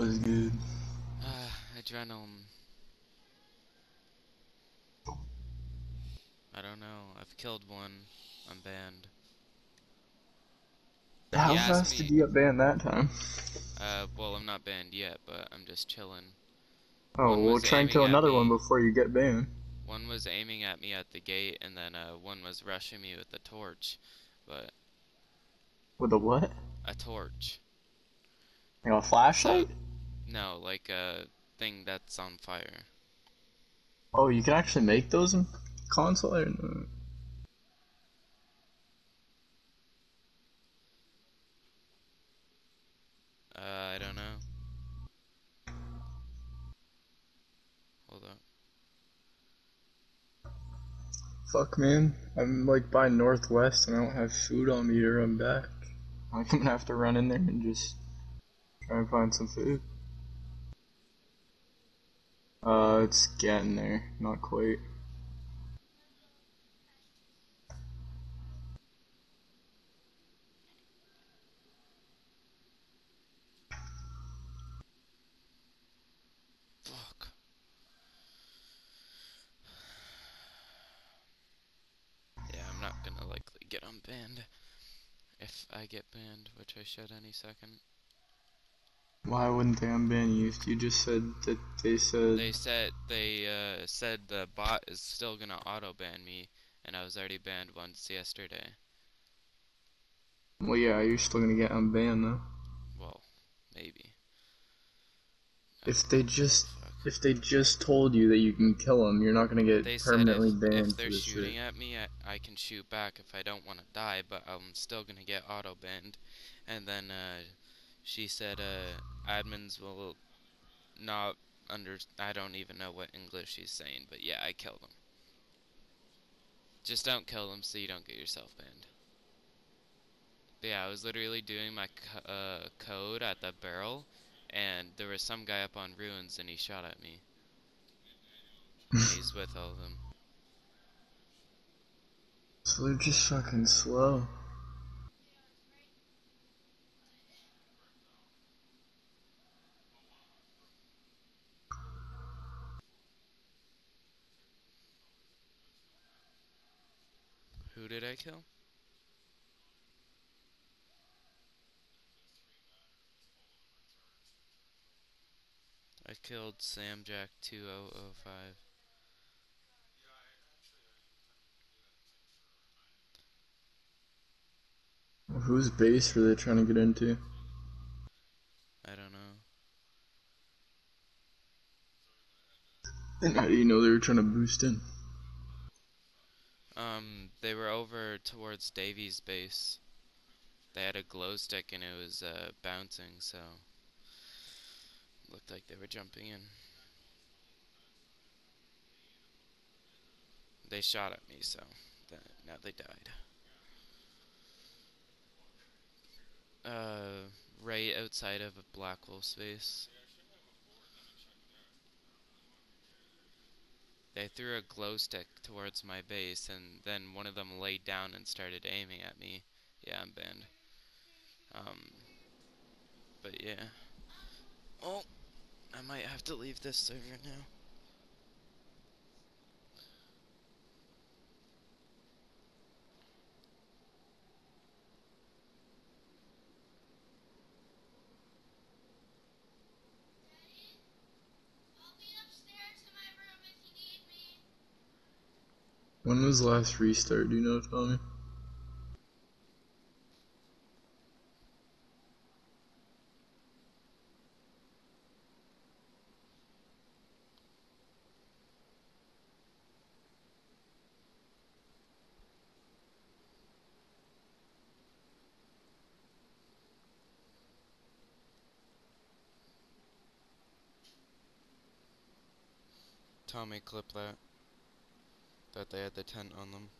was good. Uh, adrenaline. I don't know. I've killed one. I'm banned. How fast did you get banned that time? Uh, well, I'm not banned yet, but I'm just chilling. Oh, One well, try and kill another one before you get banned. One was aiming at me at the gate, and then uh, one was rushing me with a torch. But With a what? a torch. Like a flashlight? No, like a thing that's on fire. Oh, you can actually make those in console or no? Uh, I don't know. Hold up. Fuck, man. I'm like by Northwest and I don't have food on me to run back. I'm gonna have to run in there and just try and find some food. Uh, it's getting there. Not quite. Fuck. Yeah, I'm not gonna likely get unbanned. If I get banned, which I should any second. Why wouldn't they unban you you just said that they said. They said they uh, said the bot is still gonna auto ban me, and I was already banned once yesterday. Well, yeah, you're still gonna get unbanned though. Well, maybe. If they just. If they just told you that you can kill them, you're not gonna get They said permanently if, banned if they're shooting shit. at me, I, I can shoot back if I don't want to die, but I'm still gonna get auto banned. And then uh, she said uh, admins will not under. I don't even know what English she's saying, but yeah, I killed them. Just don't kill them so you don't get yourself banned. But yeah, I was literally doing my co- uh, code at the barrel, and there was some guy up on ruins, and he shot at me. He's with all of them. So they're just fucking slow. Did I kill? I killed Samjack 2005. Whose base were they trying to get into? I don't know. And how do you know they were trying to boost in? Um, they were over towards Davy's base. They had a glow stick and it was uh, bouncing, so looked like they were jumping in. They shot at me, so now they died. Uh, right outside of a Black Wolf's They threw a glow stick towards my base, and then one of them laid down and started aiming at me. Yeah, I'm banned. Um, but yeah. Oh, I might have to leave this server now. I'll be upstairs in my room if you need me. When was last restart? Do you know, Tommy? Tommy, clip that. That they had the tent on them.